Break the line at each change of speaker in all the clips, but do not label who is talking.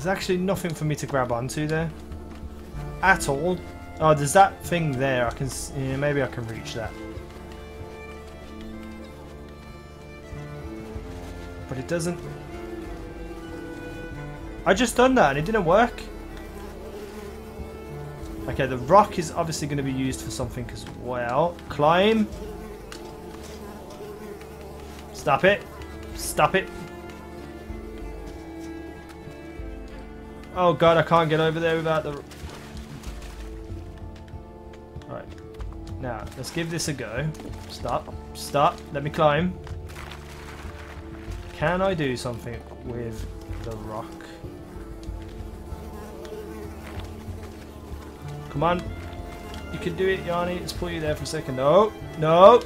There's actually nothing for me to grab onto there. At all. Oh, there's that thing there. I can... Yeah, maybe I can reach that. But it doesn't... I just done that and it didn't work. Okay, the rock is obviously going to be used for something as well. Climb. Stop it. Stop it. Oh god, I can't get over there without the... Right. Now, let's give this a go. Stop. Stop. Let me climb. Can I do something with the rock? Come on. You can do it, Yarny. Let's pull you there for a second. No. No.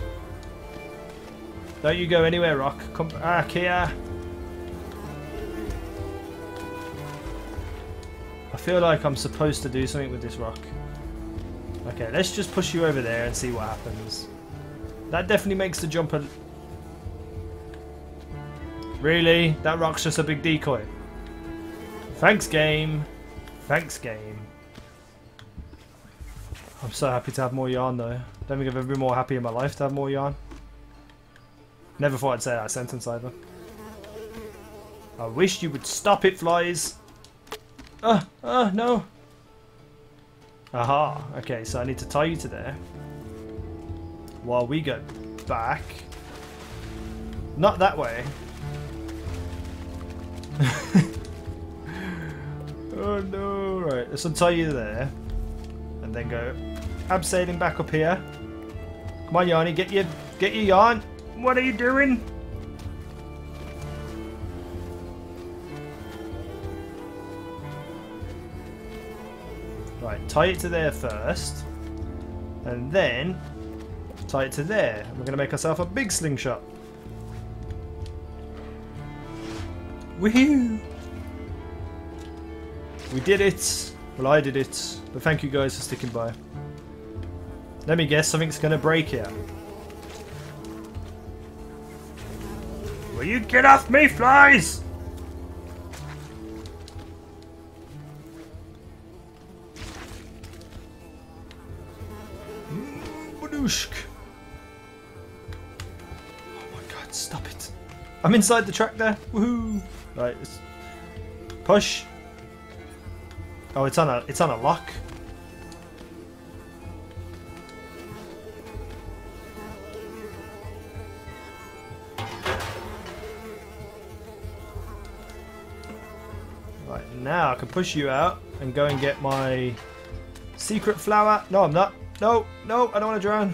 Don't you go anywhere, Rock. Come ah, back here. Feel like I'm supposed to do something with this rock. Okay, let's just push you over there and see what happens. That definitely makes the jump a... Really? That rock's just a big decoy. Thanks, game. Thanks, game. I'm so happy to have more yarn, though. Don't think I've ever been more happy in my life to have more yarn. Never thought I'd say that sentence either. I wish you would stop it, flies. Uh, uh, no. Aha. Okay, so I need to tie you to there. While we go back. Not that way. oh no. Right, let's untie you there. And then go abseiling back up here. Come on, Yarny, get your get your yarn. What are you doing? Right, tie it to there first. And then tie it to there. We're going to make ourselves a big slingshot. Woohoo! We did it! Well, I did it. But thank you guys for sticking by. Let me guess, something's going to break here. Will you get off me, flies? Oh my god, stop it. I'm inside the track there. Woohoo! Right, push. Oh, it's on a it's on a lock. Right, now I can push you out and go and get my secret flower. No, I'm not. No, no, I don't want to drown.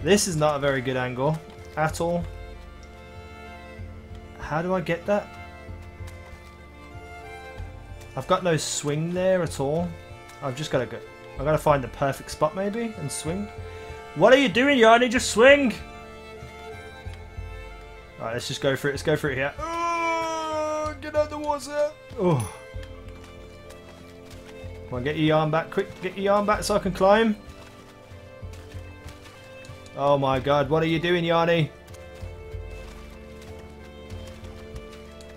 This is not a very good angle at all. How do I get that? I've got no swing there at all. I've just got to go. I've got to find the perfect spot maybe and swing. What are you doing, Yarny? Just swing! Alright, let's just go for it. Let's go for it here. Oh, get out the water! Oh. Come on, get your yarn back. Quick, get your yarn back so I can climb. Oh my god, what are you doing, Yarny?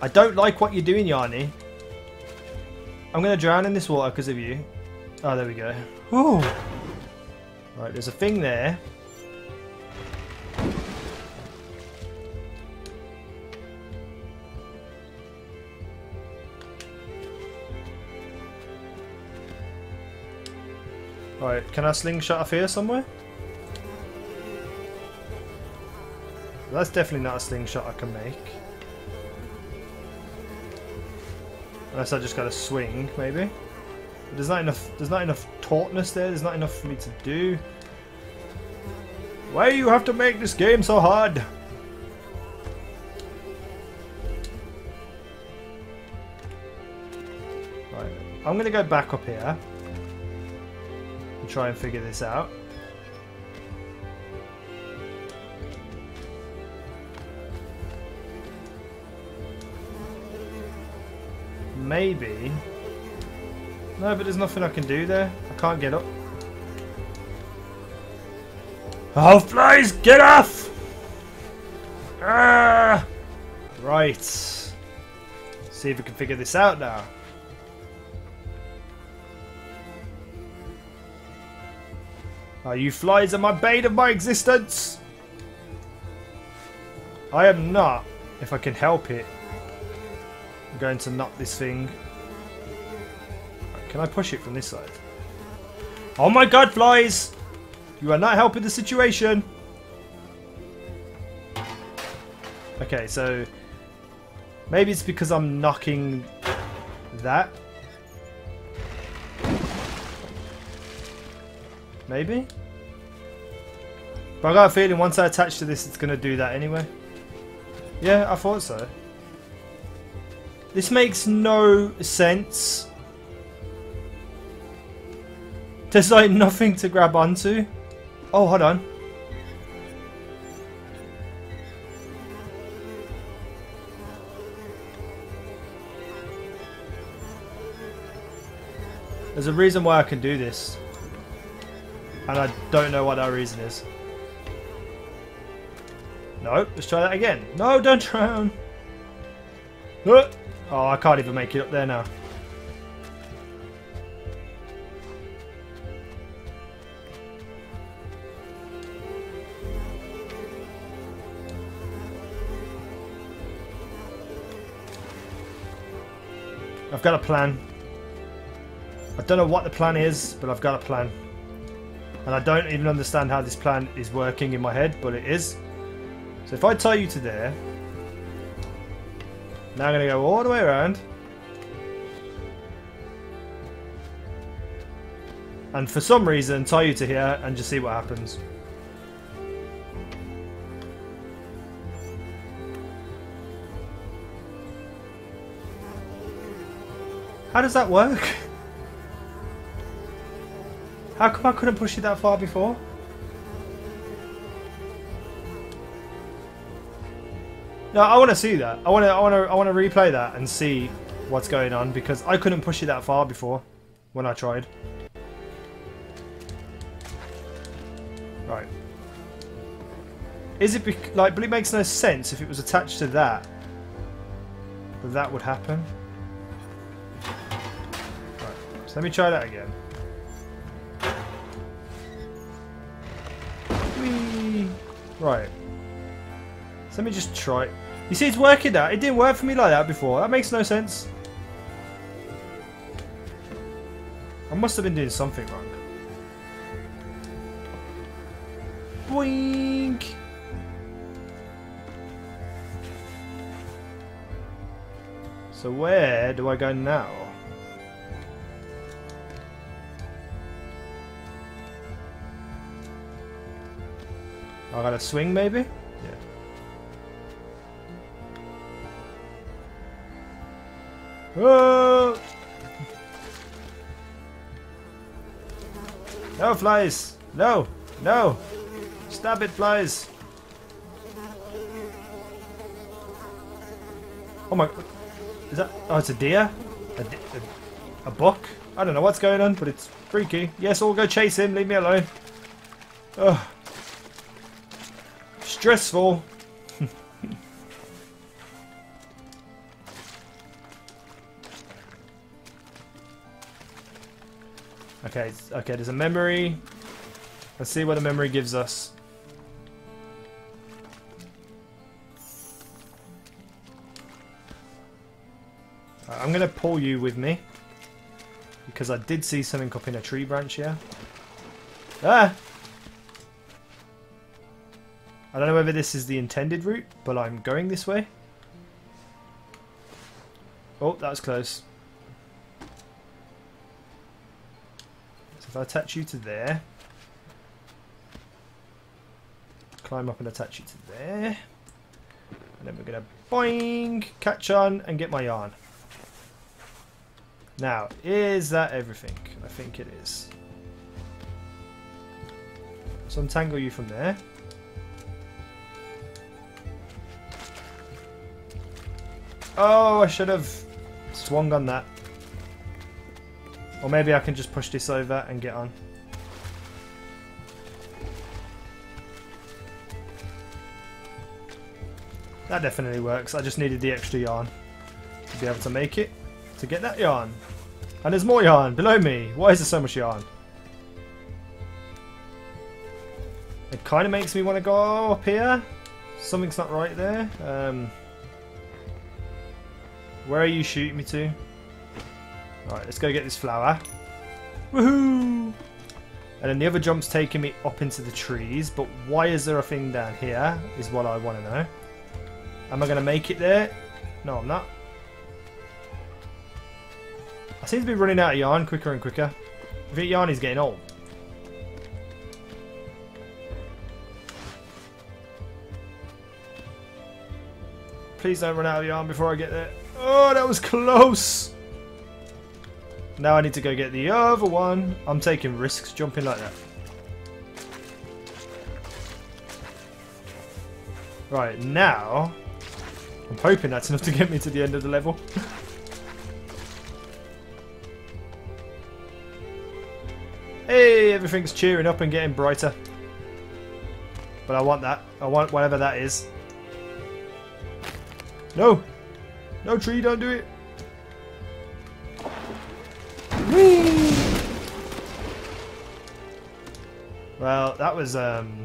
I don't like what you're doing, Yarny. I'm going to drown in this water because of you. Oh, there we go. Ooh. Right, there's a thing there. Right, can I slingshot off here somewhere? That's definitely not a slingshot I can make. Unless I just got to swing, maybe. But there's not enough. There's not enough tautness there. There's not enough for me to do. Why do you have to make this game so hard? Right, I'm gonna go back up here and try and figure this out. Maybe. No, but there's nothing I can do there. I can't get up. Oh, flies! Get off! Ah! Right. See if we can figure this out now. Are you flies are my bane of my existence? I am not, if I can help it. I'm going to knock this thing. Can I push it from this side? Oh my god, flies! You are not helping the situation. Okay, so maybe it's because I'm knocking that. Maybe? But I got a feeling once I attach to this, it's going to do that anyway. Yeah, I thought so. This makes no sense. There's like nothing to grab onto. Oh, hold on. There's a reason why I can do this. And I don't know what that reason is. No, let's try that again. No, don't drown. Uh, oh, I can't even make it up there now. I've got a plan. I don't know what the plan is, but I've got a plan. And I don't even understand how this plan is working in my head, but it is. So if I tie you to there, now I'm going to go all the way around. And for some reason, tie you to here and just see what happens. How does that work? How come I couldn't push it that far before? No, I want to see that. I want to. I want to. I want to replay that and see what's going on because I couldn't push it that far before when I tried. Right. Is it like? But it makes no sense if it was attached to that. That that would happen. Right. So let me try that again. Right. So let me just try. it. You see, it's working now. It didn't work for me like that before. That makes no sense. I must have been doing something wrong. Boink! So where do I go now? I got a swing maybe? Yeah. Oh! No, flies! No! No! Stop it, flies! Oh my... Is that... Oh, it's a deer? A, a, a buck? I don't know what's going on, but it's freaky. Yes, I'll go chase him. Leave me alone. Ugh. Stressful. Okay, okay, there's a memory. Let's see what the memory gives us. I'm going to pull you with me. Because I did see something up in a tree branch here. Ah! I don't know whether this is the intended route, but I'm going this way. Oh, that was close. So if I attach you to there, climb up and attach you to there, and then we're going to boing, catch on, and get my yarn. Now, is that everything? I think it is. So untangle you from there. Oh, I should have swung on that. Or maybe I can just push this over and get on. That definitely works. I just needed the extra yarn to be able to make it. To get that yarn. And there's more yarn below me. Why is there so much yarn? It kind of makes me want to go up here. Something's not right there. Um, where are you shooting me to? Alright, let's go get this flower. Woohoo! And then the other jump's taking me up into the trees, but why is there a thing down here is what I want to know. Am I going to make it there? No, I'm not. I seem to be running out of yarn quicker and quicker. I think yarn is getting old. Please don't run out of yarn before I get there. Oh, that was close! Now I need to go get the other one. I'm taking risks jumping like that. Right, now... I'm hoping that's enough to get me to the end of the level. hey, everything's cheering up and getting brighter. But I want that. I want whatever that is. No! No tree, don't do it! Whee! Well, that was um,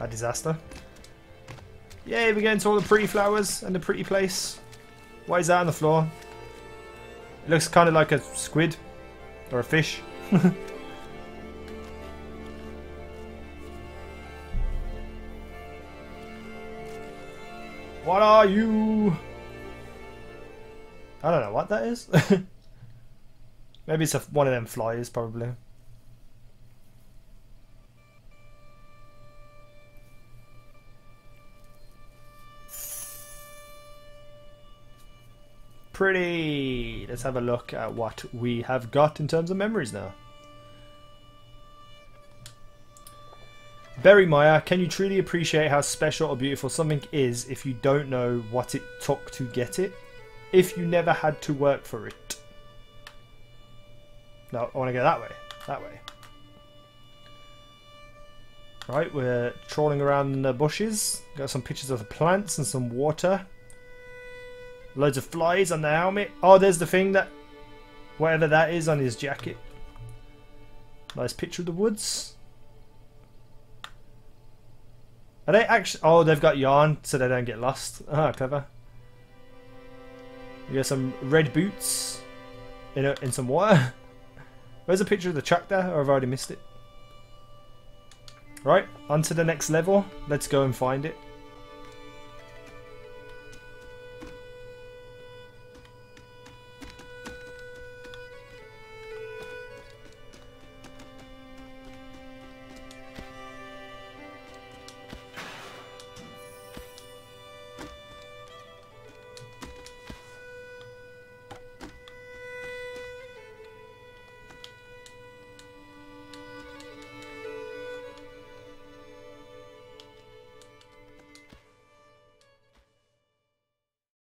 a disaster. Yay, we're getting to all the pretty flowers and the pretty place. Why is that on the floor? It looks kind of like a squid or a fish. what are you? I don't know what that is. Maybe it's a, one of them flyers, probably. Pretty! Let's have a look at what we have got in terms of memories now. Berry Mire, can you truly appreciate how special or beautiful something is if you don't know what it took to get it? If you never had to work for it? No, I want to go that way. That way. Right, we're trawling around the bushes. Got some pictures of the plants and some water. Loads of flies on the helmet. Oh, there's the thing that... Whatever that is on his jacket. Nice picture of the woods. Are they actually... Oh, they've got yarn so they don't get lost. Ah, clever. You got some red boots in, a, in some water. Where's a picture of the tractor? Or have I already missed it? Right, on to the next level. Let's go and find it.